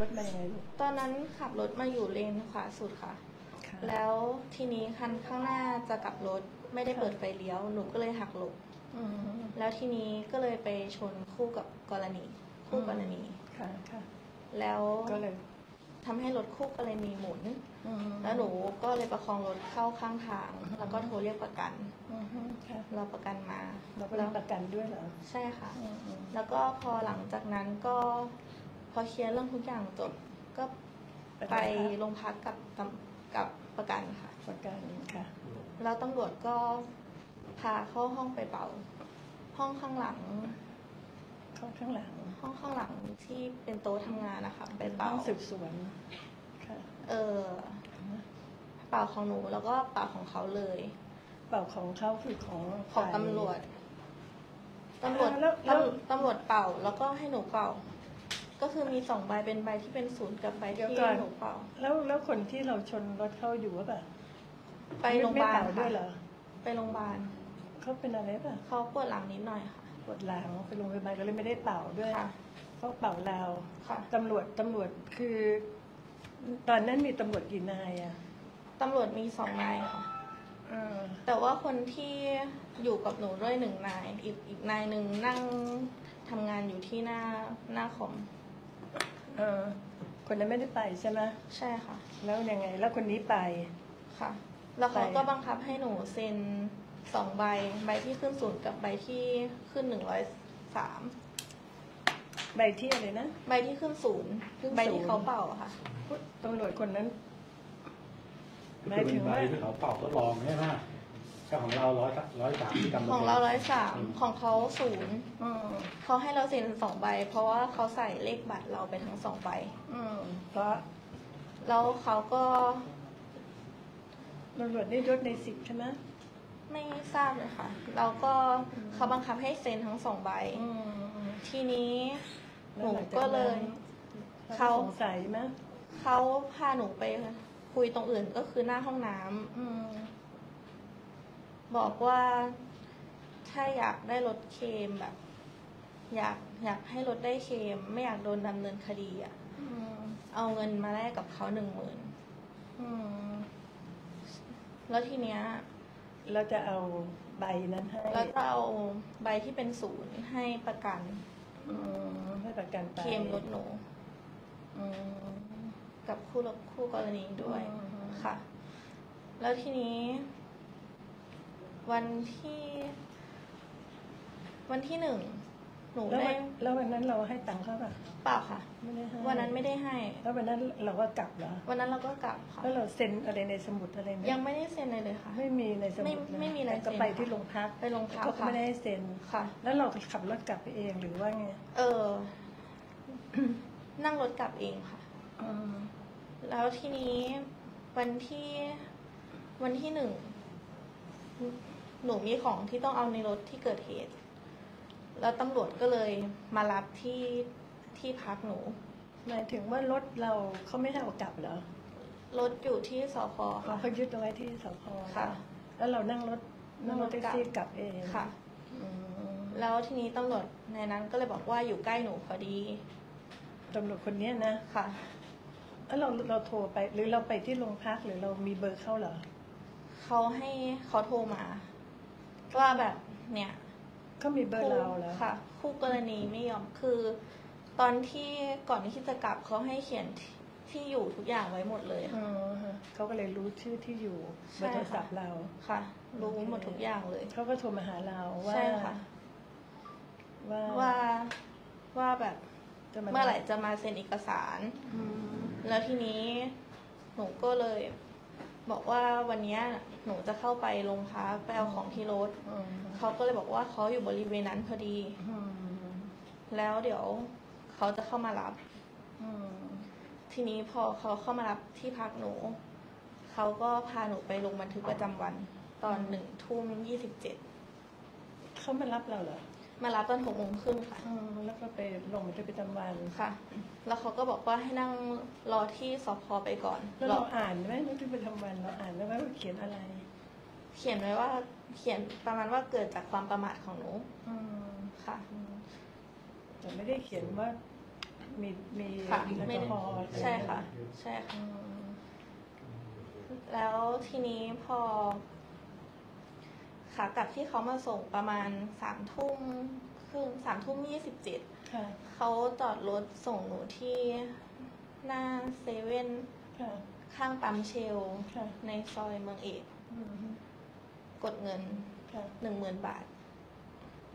รถมายังไงลูก ตอนนั้นขับรถมาอยู่เลนขวาสุดค่ะ ค่ะ แล้วทีนี้คันข้างหน้าจะกลับรถไม่ได้เปิดไฟเลี้ยว หนูก็เลยหักหลบ อืมแล้วทีนี้ก็เลยไปชนคู่กับกรณี คู่กรณี ค่ะค่ะ แล้วก็เลยทำให้รถคู่กรณีหมุน อืมแล้วหนูก็เลยประคองรถเข้าข้างทาง แล้วก็โทรเรียกประกัน อืมค่ะเราประกันมาเราก็รับประกันด้วยเหรอใช่ค่ะ อืมอืมแล้วก็พอหลังจากนั้นก็ พอเคลียร์เรื่องทุกอย่างจบก็ไปโรงพักกับตำกับประกันค่ะ ประกันค่ะ แล้วตำรวจก็พาเข้าห้องไปเป่า ห้องข้างหลังเข้าข้างหลัง ห้องข้างหลังที่เป็นโต๊ะทำงานนะคะไปห้เป่าองสืบสวนค่ะ เออเป่าของหนูแล้วก็เป่าของเขาเลย เป่าของเขาคือของของฝ่ายตำรวจตำรวจอ่าแล้วแล้วตำตำรวจเป่าแล้วก็ให้หนูเป่า ก็คือมีสองใบเป็นใบที่เป็นศูนย์กับใบที่หนูเป่า แล้วแล้วคนที่เราชนรถเข้าอยู่ว่าแบบไปโรงพยาบาลไม่เป่าด้วยเหรอไปโรงพยาบาลเขาเป็นอะไรป่ะเขาปวดหลังนิดหน่อยค่ะ ปวดหลังไปโรงพยาบาลก็เลยไม่ได้เป่าด้วยค่ะ เขาเป่าเราค่ะตำรวจตำรวจคือ ตอนนั้นมีตำรวจกี่นายอะตำรวจมีสองนายค่ะ เออแต่ว่าคนที่อยู่กับหนูด้วยหนึ่งนาย อีกอีกนายหนึ่งนั่งทำงานอยู่ที่หน้าหน้าคอม เออ คนนั้นไม่ได้ไปใช่ไหมใช่ค่ะ แล้วยังไง แล้วคนนี้ไป ค่ะ แล้วเขาไปก็บังคับให้หนูเซ็นสองใบ ใบที่ขึ้นศูนย์กับใบที่ขึ้นหนึ่งร้อยสาม ใบที่อะไรนะ ใบที่ขึ้นศูนย์ขึ้นศูนย์ใบที่เขาเป่าอะค่ะ ตำรวจคนนั้นหคืมายอเป็ถึนงใบว่าที่เขาเป่าทดลองใช่ไหม แค่ของเราร้อยร้อยสามที่กำหนดของเราร้อยสามของเขาศูนย์อืมเขาให้เราเซ็นสองใบ เพราะว่าเขาใส่เลขบัตรเราไปทั้งสองใบอืมเพราะแล้วเขาก็ตำรวจได้ยศในสิบใช่ไหมไม่ทราบเลยค่ะ เราก็เขาบังคับให้เซ็นทั้งสองใบอืมทีนี้หแล้วนูหลังจากก็เลยนั้นเขาสงสัยไหมเขาพาหนูไปคุยตรงอื่นก็คือหน้าห้องน้ำอืม บอกว่าถ้าอยากได้รถเคลมแบบ อยากอยากให้รถได้เคลมไม่อยากโดนดำเนินคดีอะอืมเอาเงินมาแลกกับเขาหนึ่งหมื่นอืมแล้วทีเนี้ยเราจะเอาใบนั้นให้แล้วจะเอาใบที่เป็นศูนย์ให้ประกันอืมให้ประกันไปเคลมรถหนูอืมกับคู่รถคู่กรณีด้วยอืมค่ะ แล้วทีนี้ วันที่ วันที่หนึ่งหนูแล้วได้วันแล้ววันนั้นเราให้ตังค์เขาป่ะเปล่าค่ะ ไม่ได้ให้วันนั้นไม่ได้ให้ แล้ววันนั้นเราก็กลับเหรอวันนั้นเราก็กลับค่ะ แล้วเราเซ็นอะไรในสมุดอะไรไหมยังไม่ได้เซ็นเลยเลยค่ะ ไม่มีในสมุดไม่นะไม่มีลายแต่ก็เซ็นไปที่โรงพักไปโรงพักเขาก็ค่ะไม่ได้ให้เซ็น ค่ะ แล้วเราขับรถกลับไปเองหรือว่าไงเออ นั่งรถกลับเองค่ะ อืมแล้วทีนี้วันที่วันที่หนึ่ง หนูมีของที่ต้องเอาในรถที่เกิดเหตุ แล้วตำรวจก็เลยมารับที่ที่พักหนู หมายถึงว่ารถเราเขาไม่ให้เอากลับเหรอรถอยู่ที่สพอ๋อค่ะ เขายึดเอาไว้ที่สพค่ะ แล้วเรานั่งรถนั่งรถแท็กซี่กลับเองค่ะ อืมแล้วทีนี้ตำรวจในนั้นก็เลยบอกว่าอยู่ใกล้หนูพอดี ตำรวจคนเนี้ยนะค่ะ แล้วเราเราโทรไปหรือเราไปที่โรงพักหรือเรามีเบอร์เข้าเหรอ เขาให้เขาโทรมา ว่าแบบเนี่ยเขามีเบอร์เราเหรอค่ะ คู่กรณีไม่ยอมคือ ตอนที่ก่อนที่จะกลับเขาให้เขียนที่ที่อยู่ทุกอย่างไว้หมดเลยอืมฮะเขาก็เลยรู้ชื่อที่อยู่เบใช่อร์โทรศัพค่ะท์เราค่ะ รู้หมดทุกอย่างเลย เขาก็โทรมาหาเราว่าใช่ค่ะว่าว่าว่าแบบจะาเมื่อไหร่จะมาเซ็นเอกสารอืมแล้วทีนี้หนูก็เลย บอกว่าวันเนี้ยหนูจะเข้าไปโรงพักไปเอาของที่รถอืมเขาก็เลยบอกว่าเขาอยู่บริเวณนั้นพอดีอืมแล้วเดี๋ยวเขาจะเข้ามารับอืมทีนี้พอเขาเข้ามารับที่พักหนู เขาก็พาหนูไปลงบันทึกประจำวัน ตอนหนึ่งทุ่มยี่สิบเจ็ดเขามารับเราเหรอ มารับตอนหกโมงครึ่งค่ะ อืมแล้วก็ไปลงบันทึกประจำวัน ค่ะ แล้วเขาก็บอกว่าให้นั่งรอที่สพไปก่อนแล้วรเราออ่านไหมบันทึกประจำวันเราอ่านไหมว่าเขียนอะไร เขียนไว้ว่าเขียนประมาณว่าเกิดจากความประมาทของหนูอืมค่ะ อืมแต่ไม่ได้เขียนว่ามีมีค่ะแอลไม่กอได้ฮอล์ใช่ค่ะ ใช่ค่ะ อืมแล้วทีนี้พอ ขากลับที่เขามาส่งประมาณสามทุ่มครึ่งสามทุ่มยี่สิบเจ็ดค่ะเขาจอดรถส่งหนูที่หน้าเซเว่นค่ะ ข้างปั๊มเชลค่ะ ในซอยเมืองเอกอืมกดเงินค่ะ หนึ่งหมื่นบาท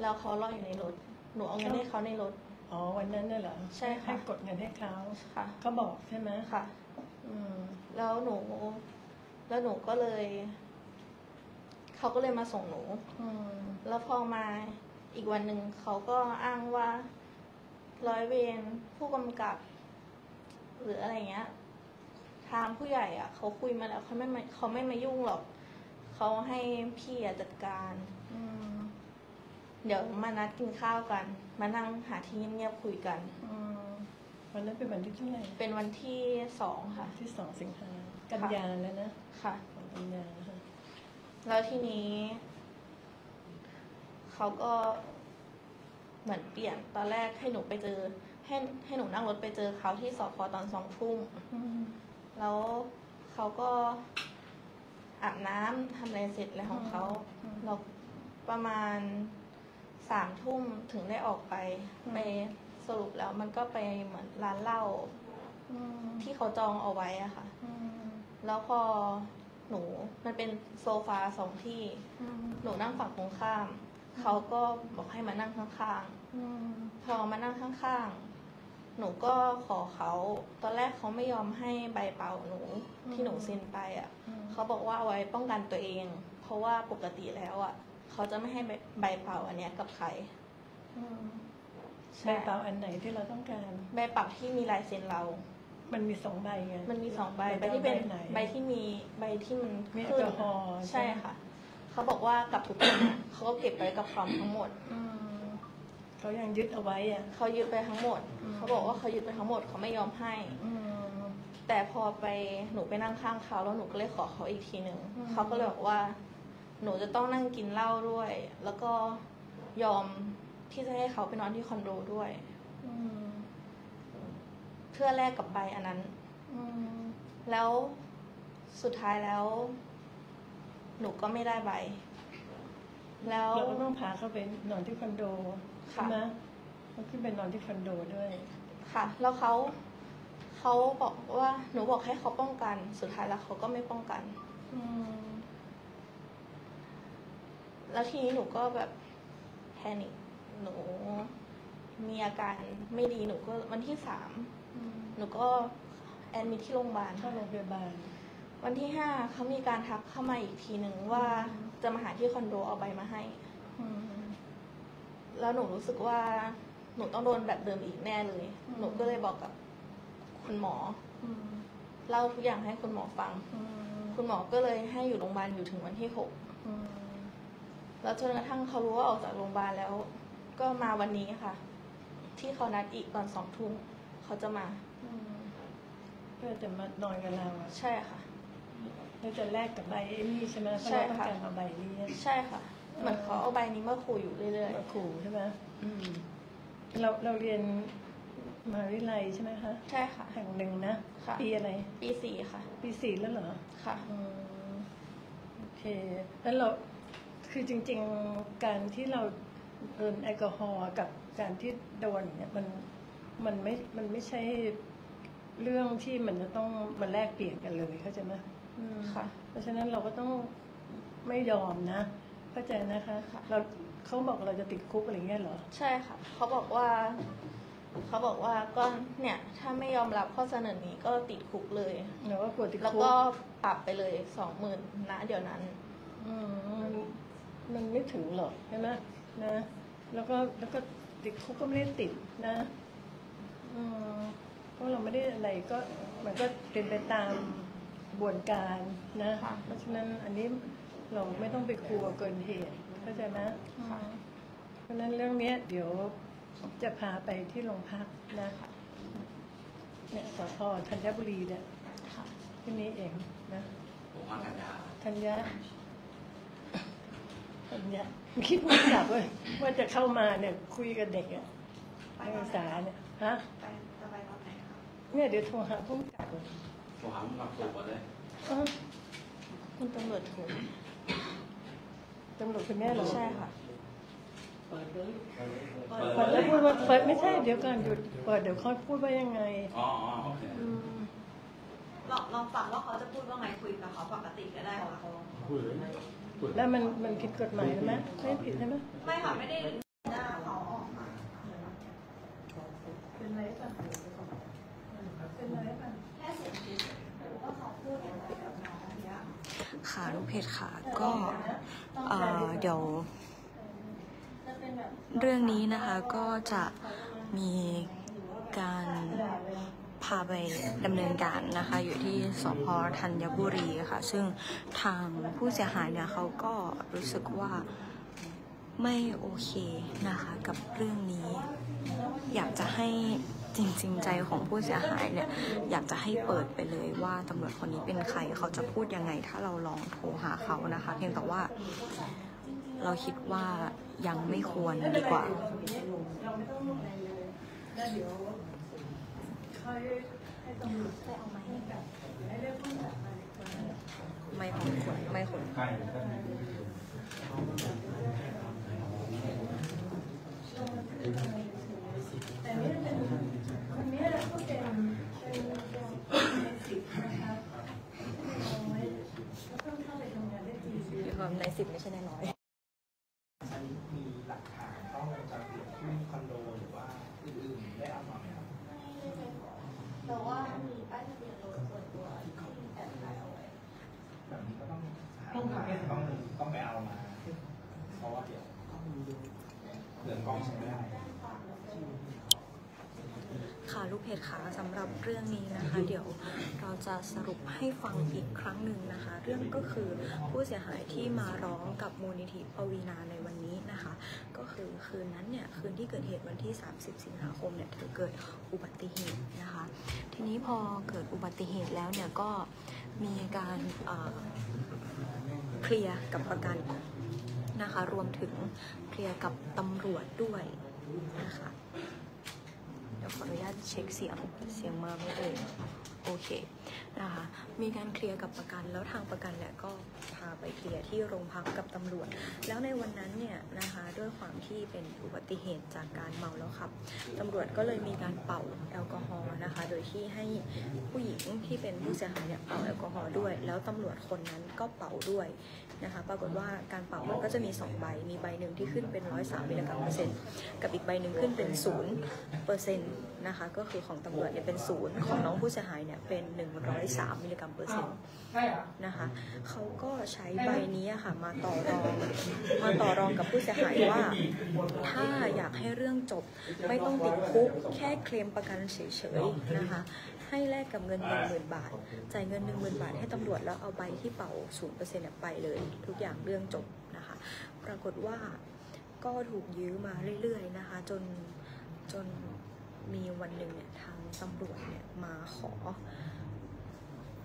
แล้วเขารออยู่ในรถ หนูเอาเงินให้เขาในรถ อ๋อ วันนั้นน่ะเหรอใช่ค่ะ ให้กดเงินให้เขาค่ะ เขาบอกใช่ไหมค่ะ อืม แล้วหนู แล้วหนูก็เลย เขาก็เลยมาส่งหนู อืมแล้วพอมาอีกวันหนึ่งเขาก็อ้างว่า ร้อยเวรผู้กำกับ หรืออะไรเงี้ย ทางผู้ใหญ่อะเขาคุยมาแล้วเขาไม่มาเขาไม่มายุ่งหรอก เขาให้พี่อะจัดการ อืมเดี๋ยวมานัดกินข้าวกัน มานั่งหาที่เงียบๆคุยกัน อืมวันนั้นเป็นวันที่เท่าไหร่เป็นวันที่สองค่ะ ที่สองสิงหากันยาแล้วนะค่ะสองกันยานะคะ แล้วทีนี้เขาก็เหมือนเปลี่ยนตอนแรกให้หนูไปเจอ ให้ให้หนูนั่งรถไปเจอเขาที่สพตอนสองทุ่มอืมแล้วเขาก็อาบน้ำทำอะไรเสร็จอะไรของเขาเราประมาณสามทุ่มถึงได้ออกไปไปสรุปแล้วมันก็ไปเหมือนร้านเหล้าอืมที่เขาจองเอาไว้อะค่ะอืมแล้วพอ หนูมันเป็นโซฟาสองที่อืมหนูนั่งฝั่งตรงข้าม เขาก็บอกให้มานั่งข้างอืมๆพอมานั่งข้างๆ หนูก็ขอเขา ตอนแรกเขาไม่ยอมให้ใบเป่าหนูที่หนูเซ็นไปอะอืมเขาบอกว่าเอาไว้ป้องกันตัวเอง เพราะว่าปกติแล้วอะ เขาจะไม่ให้ใบใบเป่าอันเนี้ยกับใครอืมใช่ใบเปล่าอันไหนที่เราต้องการ ใบเป่าที่มีลายเซ็นเรา มันมีสองใบไงมันมีสองใบใบใบที่เป็นใบไหน ใบที่มีใบที่มันมีแอลขึ้นกอฮอล์ใช่ใช่ไหมค่ะ เขาบอกว่ากับทุกคนอะเขาก็เก็บไว้กับคอมทั้งหมด อืมเขายังยึดเอาไว้อะ เขายึดไปทั้งหมด อืม เขาบอกว่าเขายึดไปทั้งหมดเขาไม่ยอมให้ อืม แต่พอไปหนูไปนั่งข้างเขาแล้วหนูก็เลยขอเขาอีกทีหนึ่งอืม เขาก็เลยบอกว่า หนูจะต้องนั่งกินเหล้าด้วย แล้วก็ยอมที่จะให้เขาไปนอนที่คอนโดด้วย อืม เพื่อแลกกับใบอันนั้นอืมแล้วสุดท้ายแล้ว หนูก็ไม่ได้ใบ แล้วเราก็ต้องพาเขาไปนอนที่คอนโดค่ะใช่ไหมเขาขึ้นไปนอนที่คอนโดด้วย ค่ะ แล้วเขาเขาบอกว่าหนูบอกให้เขาป้องกัน สุดท้ายแล้วเขาก็ไม่ป้องกันอืมแล้วทีนี้หนูก็แบบแพนิคหนูมีอาการไม่ดีหนูก็วันที่สามอืม หนูก็แอดมิทที่โรงพยาบาล เข้าโรงพยาบาล วันที่ห้าเขามีการทักเข้ามาอีกทีหนึ่งว่าจะมาหาที่คอนโดเอาใบมาให้ อืม แล้วหนูรู้สึกว่าหนูต้องโดนแบบเดิมอีกแน่เลย อืม หนูก็เลยบอกกับคุณหมออืมเล่าทุกอย่างให้คุณหมอฟัง อืมคุณหมอก็เลยให้อยู่โรงพยาบาลอยู่ถึงวันที่หกอืมแล้วจนกระทั่งเขารู้ว่าออกจากโรงพยาบาลแล้ว ก็มาวันนี้ค่ะ ที่เขานัดอีกตอนสองทุ่ม เขาจะมาอืมเพื่อจะมานอนกับเราอะใช่ค่ะเราจะแลกกับใบไอ้นี่ใช่ไหมเพราะใช่เราต้องค่ะการเอาใบนี้ใช่ค่ะ เหมือนเขาเอาใบนี้มาขู่อยู่เรื่อยมาขู่ใช่ไหมอืม เราเราเรียนมหาวิทยาลัยใช่ไหมคะๆใช่ค่ะ แห่งหนึ่งนะค่ะ ปีอะไรปีสี่ค่ะ ปีสี่แล้วเหรอ ค่ะ อืมโอเค แล้วเราคือจริง ๆ การที่เราโดนแอลกอฮอล์กับการที่โดนเนี่ยมัน มันไม่ มันไม่ใช่เรื่องที่มันจะต้องมาแลกเปลี่ยนกันเลยเข้าใจไหมอืมค่ะ เพราะฉะนั้นเราก็ต้องไม่ยอมนะ เข้าใจนะคะค่ะเราเขาบอกเราจะติดคุกอะไรเงี้ยเหรอ ใช่ค่ะ เขาบอกว่า เขาบอกว่าก็เนี่ยถ้าไม่ยอมรับข้อเสนอนี้ก็ติดคุกเลยเราก็กลัวติดแล้วคุกก็ปรับไปเลยสองหมื่นนะเดี๋ยวนั้นอืมมันมันไม่ถึงหรอกใช่ไหมนะ แล้วก็แล้วก็ติดคุกก็ไม่ได้ติดนะอืม เพราะเราไม่ได้อะไรก็มันก็เป็นไปตามกระบวนการนะ ค่ะ เพราะฉะนั้นอันนี้เราไม่ต้องไปกลัวเกินเหตุเข้าใจไหมค่ะ เพราะฉะนั้นเรื่องเนี้ยเดี๋ยวจะพาไปที่โรงพักนะเนี่ยสพธัญบุรีเนี่ยค่ะ ที่นี้เองนะผมว่ากันดาธัญญาธัญญาคิดไม่กลับเว้ยว่าจะเข้ามาเนี่ยคุยกับเด็กอะนักศึกษาเนี่ย ฮะ ไปจะไปเนี่ยเดี๋ยวโทรหาพุ่มกับผมหาหลักสูตรก่อนเลยเอ้าคุณตำรวจโทรตำรวจคนเนี้ยเหรอใช่ค่ะเปิดแล้วพูดว่าเปิดไม่ใช่เดี๋ยวก่อนหยุดเปิดเดี๋ยวเขาพูดว่ายังไง อ๋ออ๋อโอเคอืมลองลองฟังว่าเขาจะพูดว่าไงคุยกับเขาปกติก็ได้ค่ะพูดเลยพูดเลยแล้วมันมันผิดกฎหมายไหมไม่ผิดใช่ไหมไม่ค่ะไม่ได้หน้าเขาออกมา เป็นไรป่ะเป็นไรป่ะ แค่เสียงเฉยๆหรือว่าเขาพูดอะไรกับน้องเนี่ย ค่ะลูกเพจค่ะ ก็เเดี๋ยว เรื่องนี้นะคะก็จะมีการพาไปดำเนินการนะคะอยู่ที่สพธัญบุรีค่ะ ซึ่งทางผู้เสียหายเนี่ยเขาก็รู้สึกว่าไม่โอเคนะคะกับเรื่องนี้ อยากจะให้ จริง ๆ ใจของผู้เสียหายเนี่ยอยากจะให้เปิดไปเลยว่าตำรวจคนนี้เป็นใครเขาจะพูดยังไง ถ้าเราลองโทรหาเขานะคะ เพียงแต่ว่า เราคิดว่ายังไม่ควรดีกว่าไม่ต้องอะไรเลยแล้วเดี๋ยวค่อยให้ตำรวจไปเอามาให้กับให้เรียกผู้จัดมาดีกว่าไม่ควรไม่ควร ใช่ครับ แต่นี่เป็นคนนี้เราก็เป็นเป็นเป็นสิทธิ์นะคะเอาไว้ก็ต้องเข้าไปทำงานได้จริง มีความในสิบไม่ใช่ในร้อย อันนี้มีห ลักฐานกล้องวงจรปิดที่คอนโดหรือว่าอื่นๆได้เอามาไหมครับแต่ว่ามีป้ายทะเบียนรถส่วนตัวที่แอบถ่ายเอาไว้แบบนี้ก็ต้องหาต้องต้องไปเอามา เพราะว่าเดี๋ยวเหลือกล้องใช้ไม่ได้ ค่ะลูก เพจค่ะสำหรับเรื่องนี้นะคะ เดี๋ยวเราจะสรุปให้ฟังอีกครั้งหนึ่งนะคะ เรื่องก็คือผู้เสียหายที่มาร้องกับมูลนิธิปวีนาในวันนี้นะคะ ก็คือคืนนั้นเนี่ยคืนที่เกิดเหตุวันที่ 30 สิงหาคมเนี่ยเธอเกิดอุบัติเหตุนะคะ ทีนี้พอเกิดอุบัติเหตุแล้วเนี่ยก็มีการเอ่อเคลียร์กับประกันนะคะ รวมถึงเคลียร์กับตำรวจด้วยนะคะ เดี๋ยวขออนุ นะคะมีการเคลียร์กับประกัน แล้วทางประกันเนี่ยก็พาไปเคลียร์ที่โรงพักกับตำรวจ แล้วในวันนั้นเนี่ยนะคะด้วยความที่เป็นอุบัติเหตุจากการเมาแล้วขับตำรวจก็เลยมีการเป่าแอลกอฮอล์นะคะ โดยที่ให้ผู้หญิงที่เป็นผู้เสียหายเนี่ยเป่าแอลกอฮอล์ด้วย แล้วตำรวจคนนั้นก็เป่าด้วยนะคะปรากฏว่าการเป่ามันก็จะมี 2 ใบ มีใบหนึ่งที่ขึ้นเป็น103มิลลิกรัมเปอร์เซ็นต์กับอีกใบหนึ่งขึ้นเป็น0เปอร์เซ็นต์นะคะก็คือของตำรวจเนี่ยเป็นศูนย์ของน้องผู้เสียหายเนี่ยเป็นหนึ่งร้อย103มิลลิกรัมเปอร์เซ็นต์นะคะเขาก็ใช้ใบนี้อะค่ะมาต่อรองมาต่อรองกับผู้เสียหายว่า ถ้าอยากให้เรื่องจบไม่ต้องติดคุกแค่เคลมประกันเฉยๆนะคะให้แลกกับเงิน1 0,000บาท จ่ายเงิน1 0,000บาทให้ตำรวจแล้วเอาใบที่เป่า0%เนี่ยไปเลย ทุกอย่างเรื่องจบนะคะ ปรากฏว่าก็ถูกยื้อมาเรื่อยๆนะคะ จนจนมีวันหนึ่งเนี่ยทางตำรวจเนี่ยมาขอ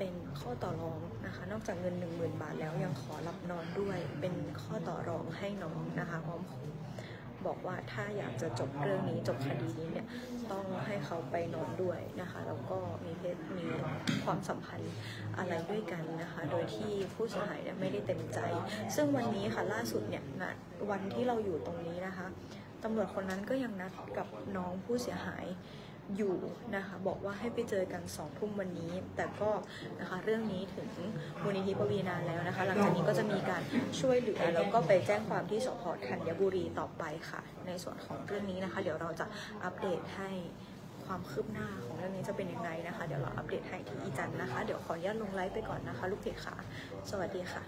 เป็นข้อต่อรองนะคะ นอกจากเงิน 1 0,000 บาทแล้วยังขอรับนอนด้วย เป็นข้อต่อรองให้น้องนะคะพร้อมบอกว่าถ้าอยากจะจบเรื่องนี้จบคดีนี้เนี่ยต้องให้เขาไปนอนด้วยนะคะแล้วก็มีเพศมีความสัมพันธ์อะไรด้วยกันนะคะ โดยที่ผู้เสียหายเนี่ยไม่ได้เต็มใจ ซึ่งวันนี้ค่ะล่าสุดเนี่ยนะวันที่เราอยู่ตรงนี้นะคะตำรวจคนนั้นก็ยังนัดกับน้องผู้เสียหาย อยู่นะคะบอกว่าให้ไปเจอกันสองทุ่มวันนี้ แต่ก็นะคะเรื่องนี้ถึงมูลนิธิปวีนาแล้วนะคะ หลังจากนี้ก็จะมีการช่วยเหลือแล้วก็ไปแจ้งความที่สพธัญบุรีต่อไปค่ะ ในส่วนของเรื่องนี้นะคะ เดี๋ยวเราจะอัปเดตให้ความคืบหน้าของเรื่องนี้จะเป็นยังไงนะคะ เดี๋ยวเราอัปเดตให้ที่อีจันนะคะ เดี๋ยวขออนุญาตลงไลฟ์ไปก่อนนะคะ ลูกเพจค่ะ สวัสดีค่ะ